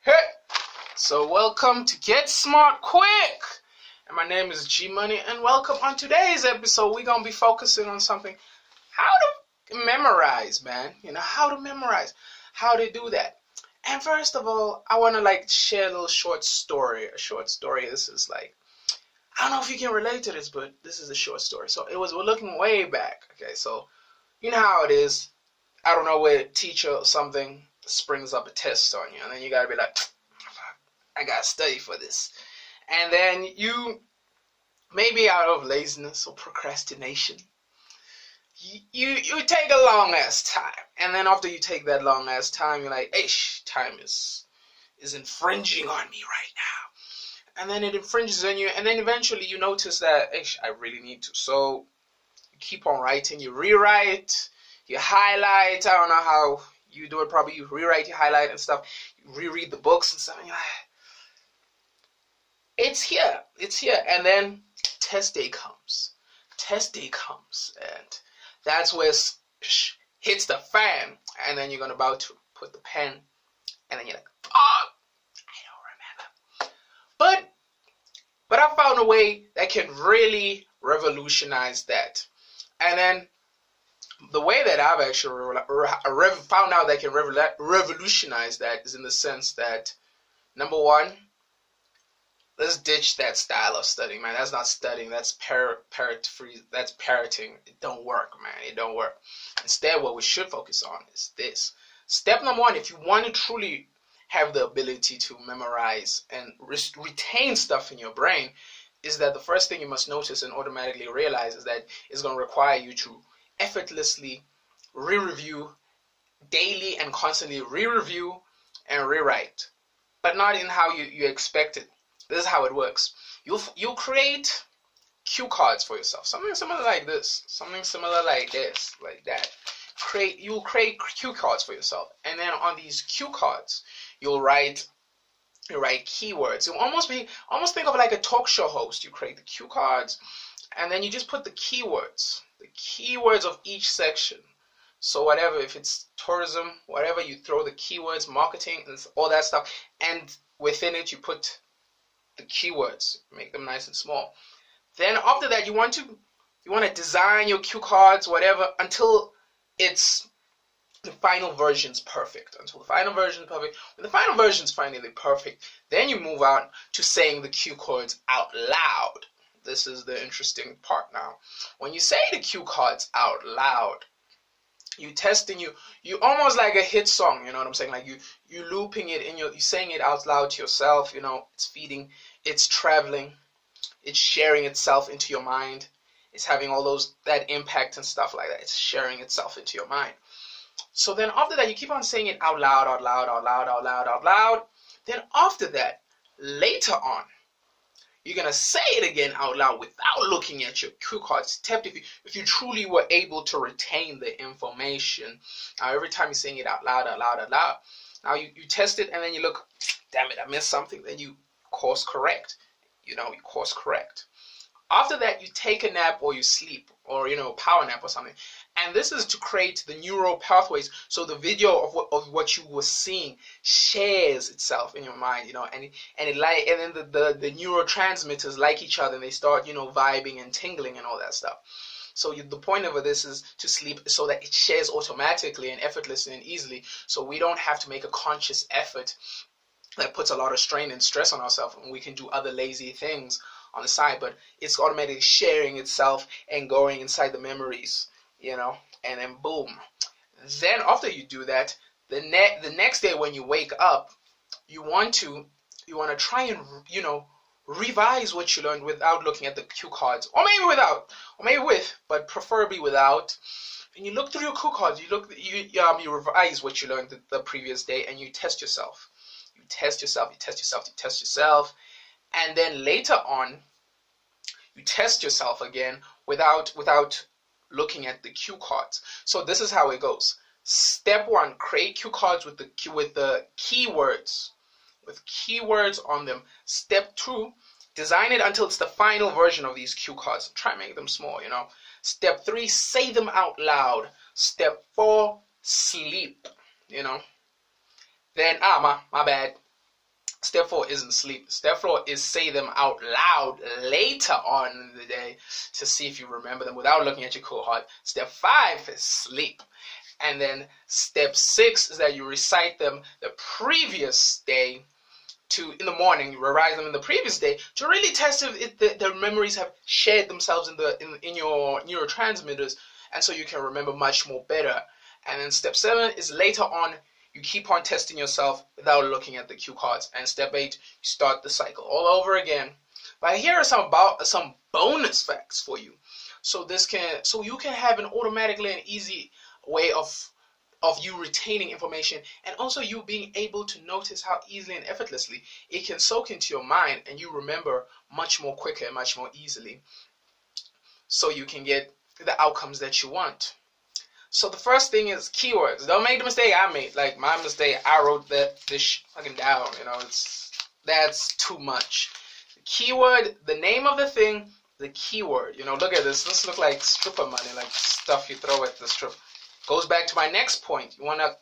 Hey! So welcome to Get Smart Quick! And my name is G Money and welcome on today's episode. We're gonna be focusing on something how to memorize, man. You know, how to memorize, how to do that. And first of all, I wanna like share a little short story. A short story. This is like I don't know if you can relate to this, but this is a short story. So it was we're looking way back. Okay, so you know how it is. I don't know where teacher or something springs up a test on you, and then you gotta be like, I gotta study for this, and then you maybe out of laziness or procrastination, you you, take a long ass time, and then after you take that long ass time, you're like, time is is infringing on me right now, and then it infringes on you, and then eventually you notice that I really need to, so you keep on writing, you rewrite, you highlight. I don't know how you do it probably you rewrite, you highlight and stuff, you reread the books and stuff, and like, it's here, it's here. And then test day comes. Test day comes, and that's where it hits the fan, and then you're gonna about to put the pen, and then you're like, oh. But but I found a way that can really revolutionize that. And then the way that I've actually found out that can revolutionize that is in the sense that number one, let's ditch that style of studying, man. That's not studying. That's parrot, parrot free. That's parroting. It don't work, man. It don't work. Instead, what we should focus on is this. Step number one, if you want to truly have the ability to memorize and retain stuff in your brain, is that the first thing you must notice and automatically realize is that it's going to require you to effortlessly re-review daily and constantly re-review and rewrite but not in how you, you expect it. This is how it works. You'll you'll create cue cards for yourself something similar like this something similar like this like that. Create you'll create cue cards for yourself and then on these cue cards you'll write you write keywords you almost be almost think of like a talk show host you create the cue cards and then you just put the keywords the keywords of each section. So whatever, if it's tourism, whatever, you throw the keywords, marketing, and all that stuff, and within it you put the keywords, make them nice and small. Then after that, you want to you want to design your cue cards, whatever, until it's the final version's perfect. Until the final version is perfect. When the final version is finally perfect, then you move on to saying the cue cards out loud. This is the interesting part now. When you say the cue cards out loud, you testing you you almost like a hit song you know what i'm saying like you you looping it in your you saying it out loud to yourself you know it's feeding it's traveling it's sharing itself into your mind it's having all those that impact and stuff like that it's sharing itself into your mind so then after that you keep on saying it out loud out loud out loud out loud out loud then after that later on you're gonna say it again out loud without looking at your cue cards. Except if you if you truly were able to retain the information. Now every time you're saying it out loud, out loud, out loud. Now you, you test it and then you look, damn it, I missed something. Then you course correct. You know, you course correct. After that, you take a nap or you sleep or you know power nap or something, and this is to create the neural pathways. So the video of what, of what you were seeing shares itself in your mind you know and and it like and then the, the the neurotransmitters like each other and they start you know vibing and tingling and all that stuff. So you, the point of this is to sleep so that it shares automatically and effortlessly and easily. So we don't have to make a conscious effort that puts a lot of strain and stress on ourselves and we can do other lazy things on the side but it's automatically sharing itself and going inside the memories you know, and then boom. Then after you do that, the ne- the next day when you wake up, you want to you want to try and you know revise what you learned without looking at the cue cards, or maybe without, or maybe with, but preferably without. And you look through your cue cards, you look, you um, you revise what you learned the, the previous day, and you test yourself. You test yourself, you test yourself, you test yourself, and then later on, you test yourself again without without looking at the cue cards. So this is how it goes. Step one, create cue cards with the with the keywords, with keywords on them. Step two, design it until it's the final version of these cue cards. Try and make them small, you know. Step three, say them out loud. Step four, sleep. You know. Then ah my my bad. Four isn't sleep. Step four is say them out loud later on in the day to see if you remember them without looking at your cohort. Step five is sleep. And then step six is that you recite them the previous day to in the morning, you revise them in the previous day to really test if it, the, the memories have shared themselves in the in, in your neurotransmitters, and so you can remember much more better. And then step seven is later on you keep on testing yourself without looking at the cue cards. And step eight, you start the cycle all over again. But here are some about some bonus facts for you. So this can so you can have an automatically and easy way of of you retaining information and also you being able to notice how easily and effortlessly it can soak into your mind and you remember much more quicker and much more easily so you can get the outcomes that you want. So the first thing is keywords. Don't make the mistake I made. Like my mistake, I wrote that this fucking down. You know, it's that's too much. The keyword, the name of the thing, the keyword. You know, look at this. This look like stripper money, like stuff you throw at the strip. Goes back to my next point. You want to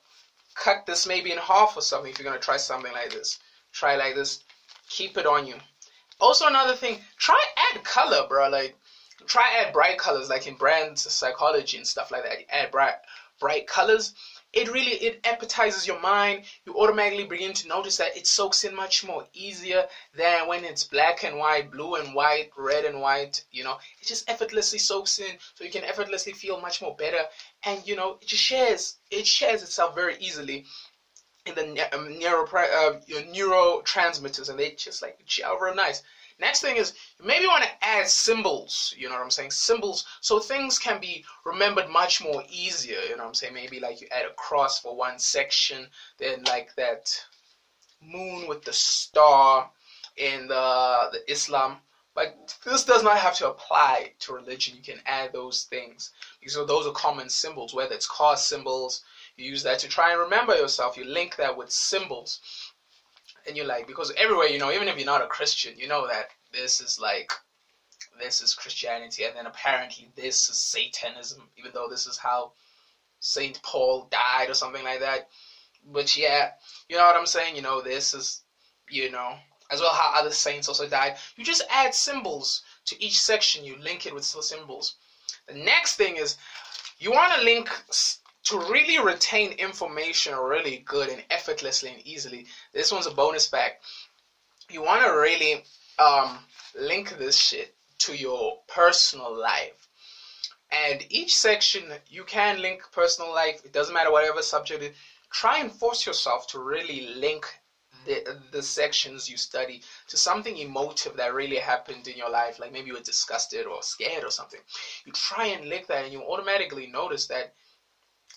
cut this maybe in half or something if you're going to try something like this. Try like this. Keep it on you. Also, another thing, try add color, bro. Like, try add bright colors, like in brand psychology and stuff like that. Add bright, bright colors it really it appetizes your mind. You automatically begin to notice that it soaks in much more easier than when it's black and white blue and white red and white you know. It just effortlessly soaks in so you can effortlessly feel much more better. And you know it just shares it shares itself very easily in the um, neuro, uh, your neurotransmitters and they just like gel real nice Next thing is maybe you want to add symbols, you know what I'm saying? Symbols so things can be remembered much more easier, you know what I'm saying? Maybe like you add a cross for one section, then like that moon with the star in the, the Islam. But this does not have to apply to religion. You can add those things because those are common symbols, whether it's cross symbols, you use that to try and remember yourself. You link that with symbols and you're like because everywhere you know even if you're not a christian you know that this is like this is christianity and then apparently this is satanism even though this is how saint paul died or something like that. But yeah you know what i'm saying? You know this is you know as well how other saints also died. You just add symbols to each section. You link it with symbols. The next thing is you want to link to really retain information really good and effortlessly and easily, this one's a bonus fact. You want to really um, link this shit to your personal life. And each section you can link personal life. It doesn't matter whatever subject it. Try and force yourself to really link the the sections you study to something emotive that really happened in your life. Like maybe you were disgusted or scared or something. You try and link that, and you automatically notice that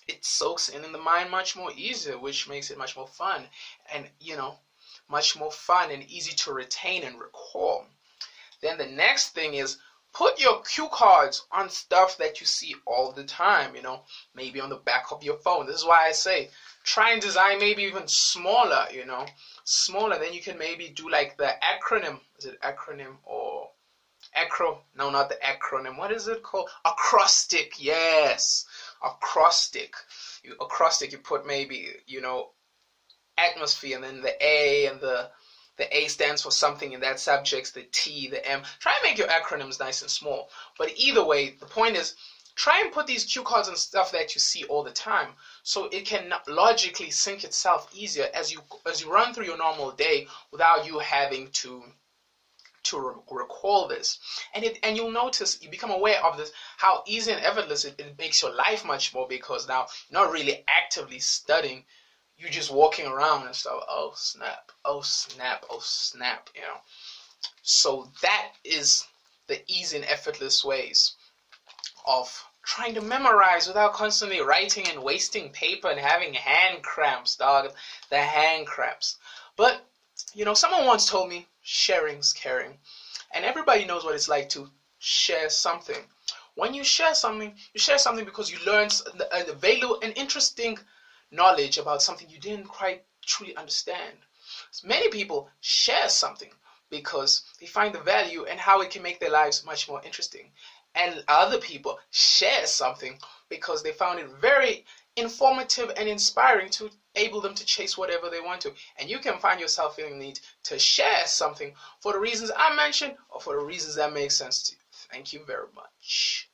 it soaks in in the mind much more easier, which makes it much more fun and, you know, much more fun and easy to retain and recall. Then the next thing is put your cue cards on stuff that you see all the time, you know, maybe on the back of your phone. This is why I say try and design maybe even smaller, you know, smaller. Then you can maybe do like the acronym. Is it acronym or acro? No, not the acronym. What is it called? Acrostic. Yes acrostic. You, acrostic, you put maybe, you know, atmosphere and then the A and the the A stands for something in that subject, the T, the M. Try and make your acronyms nice and small. But either way, the point is try and put these cue cards and stuff that you see all the time so it can logically sync itself easier as you as you run through your normal day without you having to to re- recall this. And it, and you'll notice, you become aware of this, how easy and effortless it, it makes your life much more because now you're not really actively studying. You're just walking around and stuff. Oh snap! Oh snap! Oh snap! You know. So that is the easy and effortless ways of trying to memorize without constantly writing and wasting paper and having hand cramps, dog. The hand cramps. But you know, someone once told me sharing's caring. And everybody knows what it's like to share something. When you share something, you share something because you learned a uh, value and interesting knowledge about something you didn't quite truly understand. Many people share something because they find the value and how it can make their lives much more interesting. and other people share something because they found it very informative and inspiring to enable them to chase whatever they want to. And you can find yourself feeling the need to share something for the reasons I mentioned or for the reasons that make sense to you. Thank you very much.